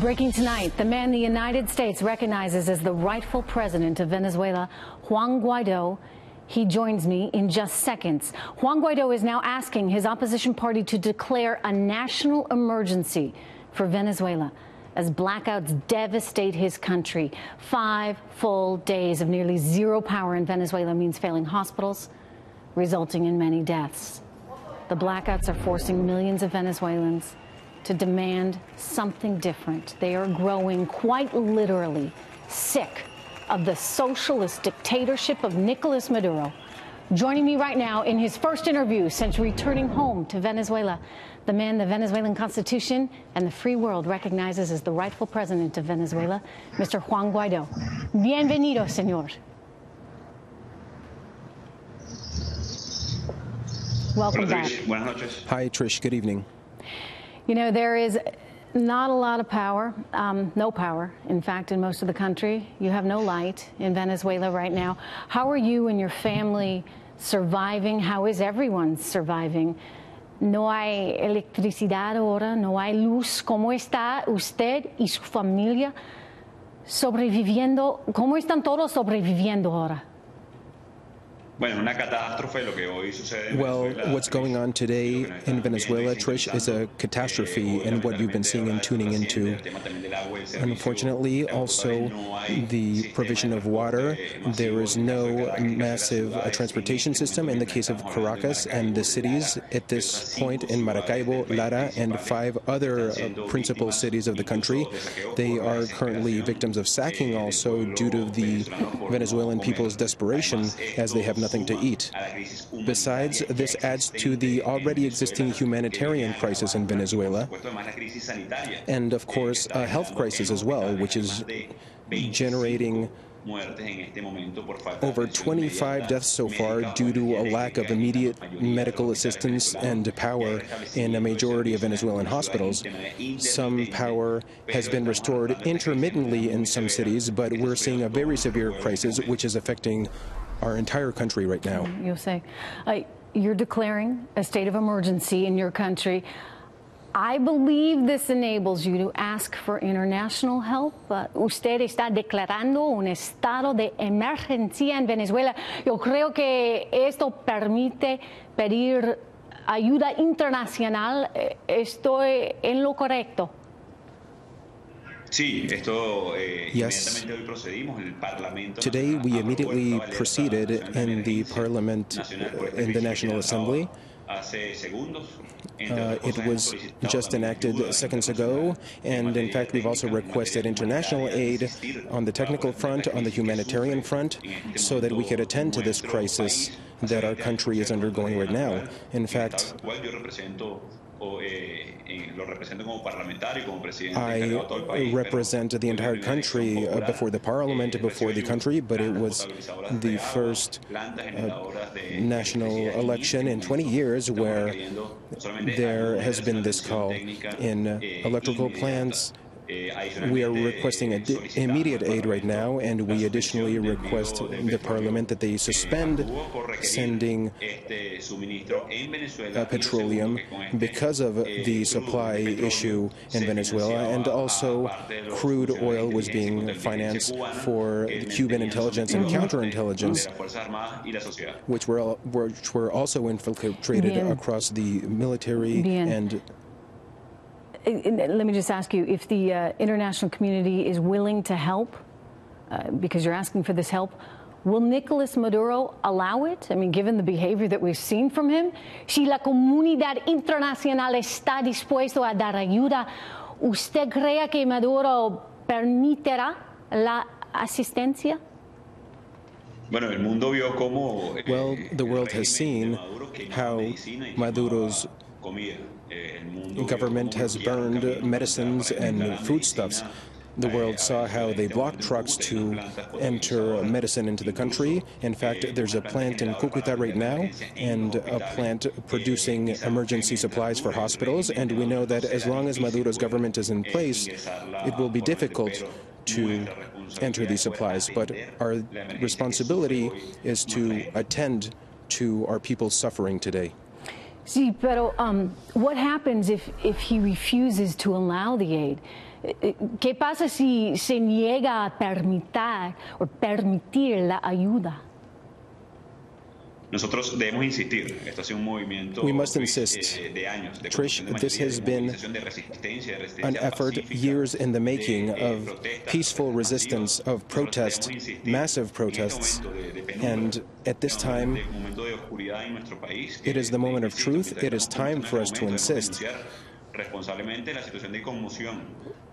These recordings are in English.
Breaking tonight, the man the United States recognizes as the rightful president of Venezuela, Juan Guaido, he joins me in just seconds. Juan Guaido is now asking his opposition party to declare a national emergency for Venezuela as blackouts devastate his country. Five full days of nearly zero power in Venezuela means failing hospitals, resulting in many deaths. The blackouts are forcing millions of Venezuelans to demand something different. They are growing quite literally sick of the socialist dictatorship of Nicolas Maduro. Joining me right now in his first interview since returning home to Venezuela, the man the Venezuelan Constitution and the free world recognizes as the rightful president of Venezuela, Mr. Juan Guaido. Bienvenido, señor. Welcome back. Hi, Trish. Good evening. You know, there is not a lot of power, um, no power, in fact, in most of the country. You have no light in Venezuela right now. How are you and your family surviving? How is everyone surviving? No hay electricidad ahora, no hay luz. ¿Cómo está usted y su familia sobreviviendo? ¿Cómo están todos sobreviviendo ahora? Well, what's going on today in Venezuela, Trish, is a catastrophe in what you've been seeing and tuning into. Unfortunately, also the provision of water. There is no massive uh, transportation system in the case of Caracas and the cities at this point in Maracaibo, Lara, and five other uh, principal cities of the country. They are currently victims of sacking also due to the Venezuelan people's desperation as they have nothing to eat. Besides, this adds to the already existing humanitarian crisis in Venezuela, and of course, a health crisis as well, which is generating over 25 deaths so far due to a lack of immediate medical assistance and power in a majority of Venezuelan hospitals. Some power has been restored intermittently in some cities, but we're seeing a very severe crisis which is affecting our entire country right now. You'll say, uh, you're declaring a state of emergency in your country. I believe this enables you to ask for international help. Uh, usted está declarando un estado de emergencia en Venezuela. Yo creo que esto permite pedir ayuda internacional. Eh, ¿Estoy en lo correcto? Eh, yes. Today we immediately proceeded in the Parliament, in the National Assembly. Uh, it was just enacted seconds ago, and in fact, we've also requested international aid on the technical front, on the humanitarian front, so that we could attend to this crisis that our country is undergoing right now. In fact, I represent the entire country uh, before the parliament, before the country, but it was the first uh, national election in 20 years where there has been this call in uh, electrical plants we are requesting immediate aid right now, and we additionally request the Parliament that they suspend sending uh, petroleum because of the supply issue in Venezuela, and also crude oil was being financed for the Cuban intelligence and counterintelligence, which were, which were also infiltrated across the military and let me just ask you if the uh, international community is willing to help, uh, because you're asking for this help, will Nicolas Maduro allow it? I mean, given the behavior that we've seen from him, si la comunidad internacional está dispuesto a dar ayuda, ¿usted cree que Maduro permitirá la asistencia? Well, the world has seen how Maduro's government has burned medicines and foodstuffs. The world saw how they blocked trucks to enter medicine into the country. In fact, there's a plant in Cucuta right now and a plant producing emergency supplies for hospitals. And we know that as long as Maduro's government is in place, it will be difficult to enter these supplies. But our responsibility is to attend to our people's suffering today. Sí, pero um, what happens if, if he refuses to allow the aid? Eh, ¿Qué pasa si se niega a permitir, o permitir la ayuda? Nosotros debemos insistir. Esto ha sido un movimiento We must insist. eh, de años. De Trish, de this has mayoría, de been de resistencia, de an effort years in the making de, eh, of protestas peaceful masivas. resistance, of Nosotros protest, massive protests. de- de penumbra, And at this en time, it is the moment of truth. It is time for us to insist. denunciar responsablemente la situación de conmoción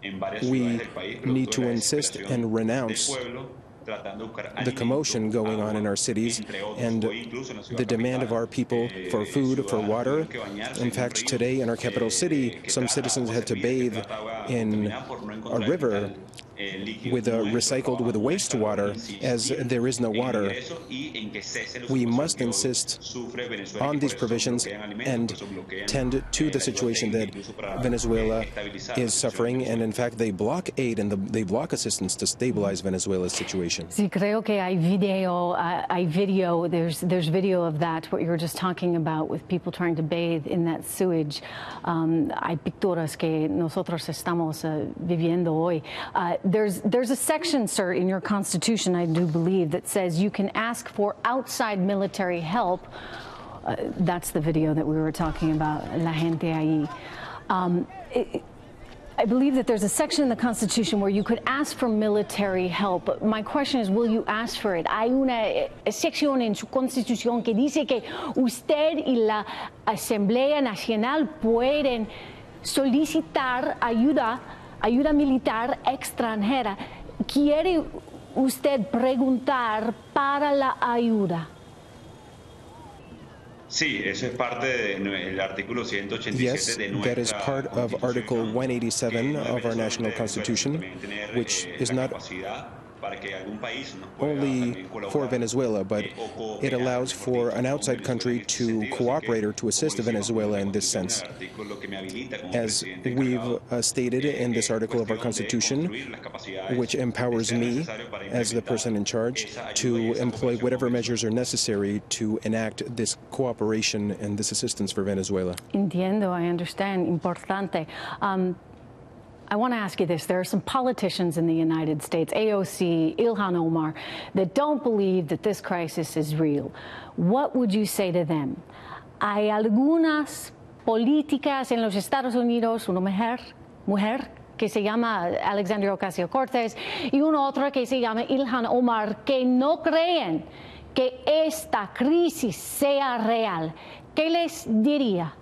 en varias We ciudades del país, need to insist and renounce pueblo, tratando de buscar the commotion going on in our cities and hoy incluso en la ciudad the demand of our people for food, for water. tuvieron que bañarse In fact, today in our capital city, some citizens had to bathe in contaminada por no a river with a recycled with wastewater, as there is no water. We must insist on these provisions and tend to the situation that Venezuela is suffering, and in fact, they block aid and the, they block assistance to stabilize Venezuela's situation. Sí, creo que hay video, uh, hay video, there's, there's video of that, what you were just talking about with people trying to bathe in that sewage. Um, hay que nosotros estamos uh, viviendo hoy. Uh, there's, there's a section, sir, in your Constitution, I do believe, that says you can ask for outside military help. Uh, that's the video that we were talking about, La Gente Ahí. Um, I believe that there's a section in the Constitution where you could ask for military help. My question is, will you ask for it? Hay una eh, sección en su Constitución que dice que usted y la Asamblea Nacional pueden solicitar ayuda, ayuda militar extranjera. ¿Quiere usted preguntar para la ayuda? Sí, eso es parte del artículo 187 Yes, de that is nuestra part of Article Constitución, 187 que no es of our national constitution, which eh, is not capacidad para que algún país nos pueda only for Venezuela, but eh, it allows for an outside country Venezuela en ese to sentido. Así que, cooperate or to assist Venezuela in this sense. el artículo que me habilita como As we've uh, stated in this eh, article of our Constitution, construir las capacidades which empowers me as the person in charge esa ayuda y to employ whatever measures are necessary to enact this cooperation and this assistance for Venezuela. Entiendo, I understand. Importante. Um, I want to ask you this. There are some politicians in the United States, AOC, Ilhan Omar, that don't believe that this crisis is real. What would you say to them? Hay algunas políticas en los Estados Unidos, una mujer, mujer que se llama Alexandria Ocasio-Cortez y una otra que se llama Ilhan Omar, que no creen que esta crisis sea real. ¿Qué les diría?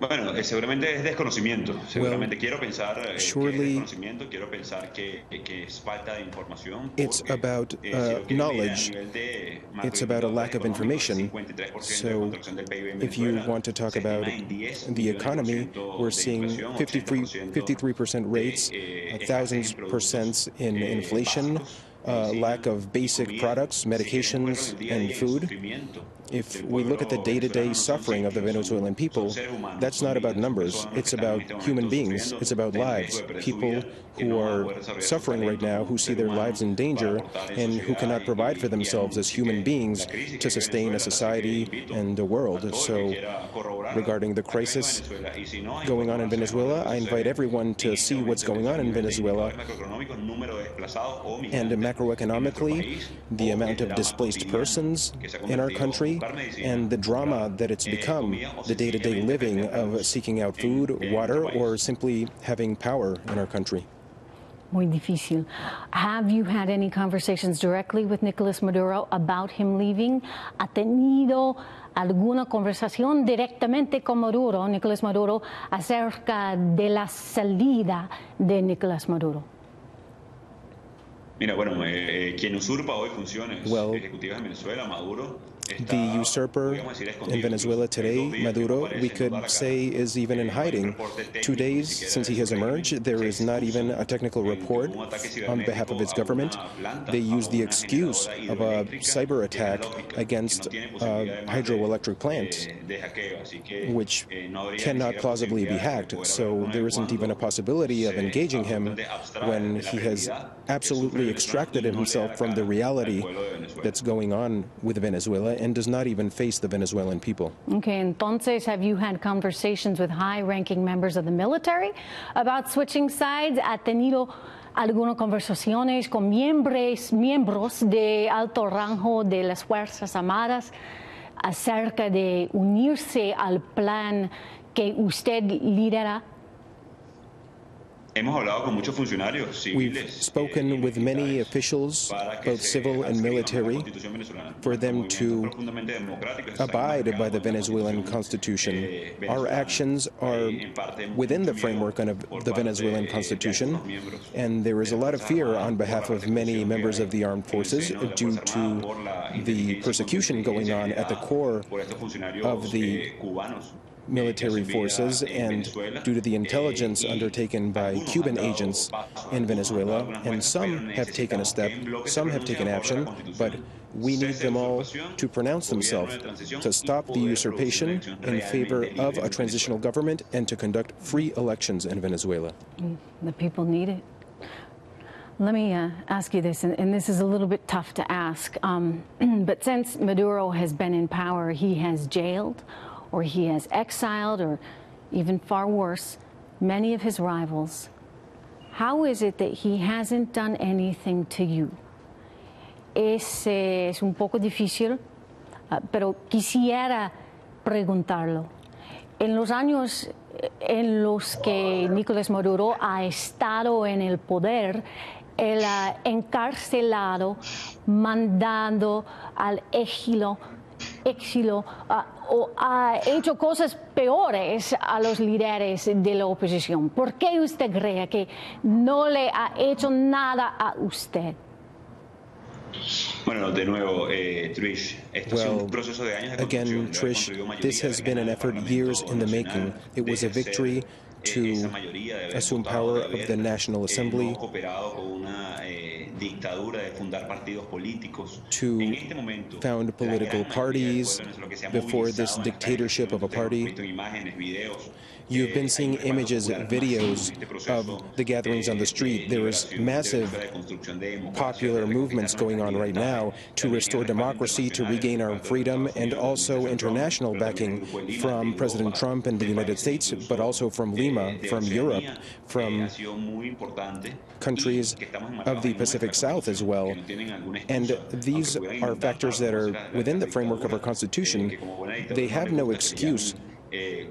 Bueno, eh, seguramente es desconocimiento. Seguramente quiero pensar eh, que es surely desconocimiento, quiero pensar que, que es falta de información. It's porque, about, eh, si uh, lo quieren medir a knowledge. de It's about a lack of information. el 53% de So, contracción del PIB en if you want to talk about the economy, we're seeing 53, 80% 53% rates, eh, uh, escasez thousands en productos, percent in eh, inflation, uh, lack of basic products, medications, verlo en el día a and food. If we look at the day-to-day suffering of the Venezuelan people, son seres humanos, that's not about numbers. It's que están en about human beings. It's about lives. de perder su People who a are poder desarrollar su suffering right now, who see their lives in danger, and who cannot provide for themselves as human beings la crisis que to sustain a Venezuela, así que society and the a world. todo el que So, regarding the lo que hay en crisis Venezuela. Y si no hay going on in Venezuela, I invite everyone to see what's going on in Venezuela. indicadores macroeconómicos, número de desplazados o And nuestro macroeconomically, the amount of displaced persons in our country and the drama that it's become, the day-to-day sencillamente living of seeking out food, water, or simply having power in our country. Muy difícil. Have you had any conversations directly with Nicolas Maduro about him leaving? ¿Ha tenido alguna conversación directamente con Maduro, Nicolas Maduro, acerca de la salida de Nicolas Maduro? Mira, bueno, eh, eh, quien usurpa hoy funciones Well, ejecutivas en Venezuela, Maduro, The usurper podríamos decir, escondido in Venezuela today, dos días que Maduro, we could say is even in Eh, hiding. Two days since he has emerged, there is not even a technical report hubo un ataque on behalf of its government. They use the excuse of a cyber attack against que no tiene a hydroelectric plant, eh, de hackeo, así que, which eh, no habría ni cannot plausibly be hacked. So there isn't even a possibility of engaging him when he has realidad que sufre absolutely extracted y no le da himself from the reality pueblo de Venezuela. that's going on with Venezuela and does not even face the Venezuelan people. Okay, entonces, have you had conversations with high ranking members of the military about switching sides? ¿Ha tenido algunas conversaciones con miembros, miembros de alto rango de las Fuerzas Armadas acerca de unirse al plan que usted lidera? We've spoken eh, with many officials, both civil and haga seguir la military, for them to profundamente democráticos están abide by the Venezuelan Constitution. eh, Our actions are en parte, within the framework of the Venezuelan Constitution, and there is a lot of fear on behalf of many members of the armed forces seno de las due to the persecution going on at the core por estos funcionarios, of the cubanos, que military forces and due to the intelligence undertaken by Cuban agents in Venezuela, and some have taken a step, que en bloque se some have taken a favor de action, but we need them all to pronounce themselves to stop the usurpation in favor of a transitional government and to conduct free elections in Venezuela. The people need it. Let me uh, ask you this, and, and this is a little bit tough to ask, um, but since Maduro has been in power, he has jailed, or he has exiled, or even far worse, many of his rivals. How is it that he hasn't done anything to you? Es, un poco difícil, ah, pero quisiera preguntarlo. En los años en los que Nicolás Maduro ha estado en el poder, él ha encarcelado, mandando al exilio, exilio ah, o ha hecho cosas peores a los líderes de la oposición. ¿Por qué usted cree que no le ha hecho nada a usted? Bueno, de nuevo, eh, Trish, esto ha sido Well, un proceso de años de again, Trish, this has been an effort years in the making. It was a victory eh, to assume power de of the National eh, Assembly, no cooperado con una dictadura de fundar partidos políticos. to En este momento, found political gran mayoría del parties pueblo venezolano que se ha before this movilizado en las calles, dictatorship of a usted lo ha party. You've been seeing images, videos of the gatherings on the street. There is massive popular movements going on right now to restore democracy, to regain our freedom, and also international backing from President Trump and the United States, but also from Lima, from Europe, from countries of the Pacific South as well. And these are factors that are within the framework of our Constitution. They have no excuse eh,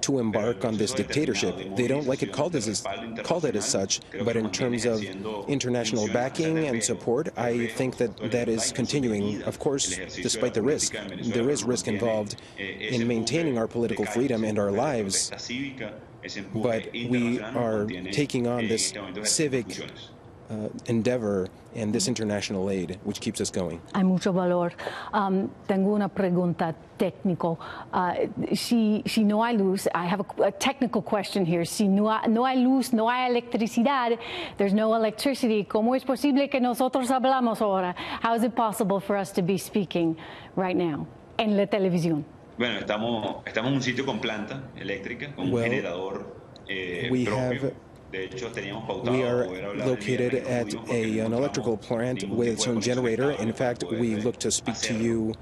to embark on this dictatorship. They don't like it called as, called it as such, but in terms of international backing and support, I think that that is continuing. Of course, despite the risk, política en Venezuela, there is risk involved eh, in maintaining our political freedom and our lives. protesta cívica, ese empuje But we are taking on eh, this este momento ejerciendo civic. Uh, endeavor and this international aid, which keeps us going. Hay mucho valor. Um, tengo una pregunta técnico. Uh, si, si no hay luz, I have a, a technical question here. Si no, ha- no hay luz, no hay electricidad, there's no electricity. ¿Cómo es posible que nosotros hablamos ahora? How is it possible for us to be speaking right now en la televisión? Bueno, estamos, estamos en un sitio con planta eléctrica, con un generador eh, we propio. have- de hecho, teníamos pautado We are poder hablar el located at a, an electrical plant with its own generator. In fact, we looked to speak to you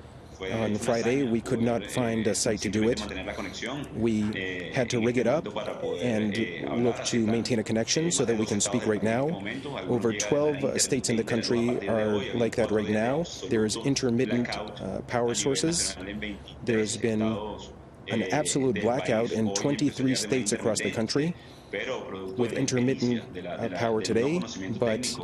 on Friday. We could not find eh, a site to do it. simplemente mantener la conexión, We eh, had to rig it up momento para poder, and eh, look to maintain a connection so that we can speak right now. en este momento. Algunos Over 12 states in the country are like that right now. There's intermittent uh, power sources. nacional en 23 There's been an absolute blackout in 23 empezó ya el tema states across the country with intermittent experiencia, de la- de uh, power today, but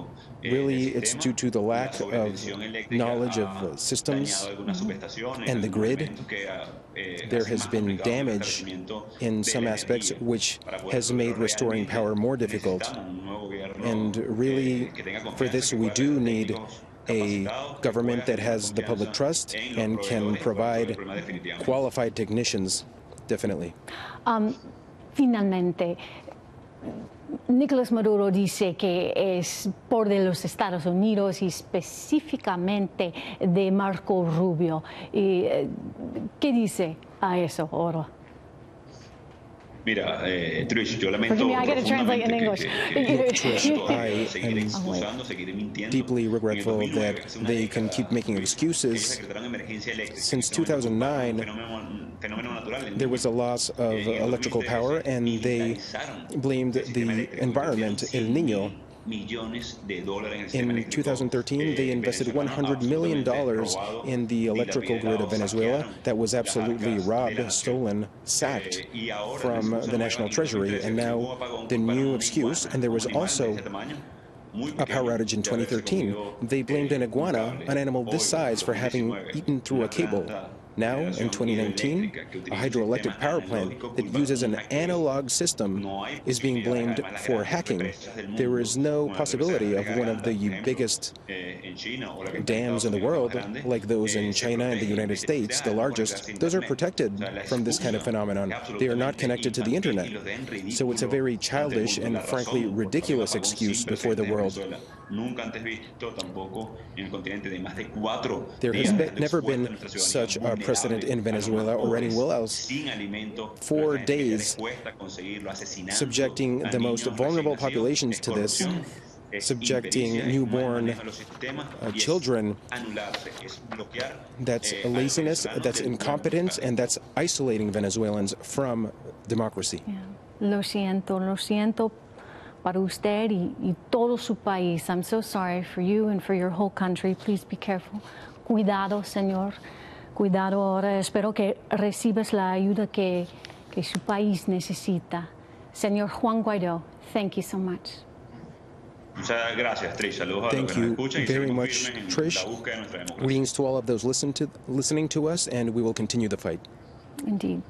eh, really it's due to the lack of knowledge of uh, systems dañado algunas subestaciones, and the grid. elementos que, ah, eh, There has been damage in some aspects, which has made restoring power more difficult. necesitamos un nuevo gobierno, And eh, really, for this, we do need a government that has the public trust and can proveedores y pueda resolver el provide qualified technicians, definitely. Um, finalmente, Nicolás Maduro dice que es por de los Estados Unidos y específicamente de Marco Rubio. Y, eh, ¿Qué dice a eso ahora? Mira, eh, Trish, yo lamento Forgive me, I gotta translate in English. que- que- que- Trish, I seguiré am excusando, seguiré mintiendo. deeply regretful 2009, that they can keep making excuses. decretaron emergencia eléctrica. Since 2009, un fenómeno- fenómeno natural, el There was a loss of Eh, en el electrical power, and they blamed the environment, invirtieron El Niño. 100 millones de dólares en el sistema In 2013, they eh, invested $100 million in the electrical grid of Venezuela that was absolutely robbed, stolen, sacked from the national treasury. And now the new excuse, and there was also a power outage in 2013. They blamed an iguana, an animal this size, for having eaten through a cable. Now, in 2019, a hydroelectric power plant that uses an analog system is being blamed for hacking. There is no possibility of one of the biggest dams in the world, like those in China and the United States, the largest, those are protected from this kind of phenomenon. They are not connected to the internet. So it's a very childish and frankly ridiculous excuse before the world. There has been, never been such a in Venezuela or anywhere else. Four days subjecting the most vulnerable populations to this, subjecting newborn uh, children. That's laziness, that's incompetence, and that's isolating Venezuelans from democracy. Lo siento, lo siento para usted y, y todo su país. I'm so sorry for you and for your whole country. Please be careful. Cuidado, señor. Cuidado ahora. Espero que recibas la ayuda que, que su país necesita. Señor Juan Guaidó, thank you so much. Muchas gracias, Trish. Saludos a los Thank que nos you escuchan y very much, Trish. la búsqueda de nuestra democracia. Greetings to all of those listen to, listening to us, and we will continue the fight. Indeed.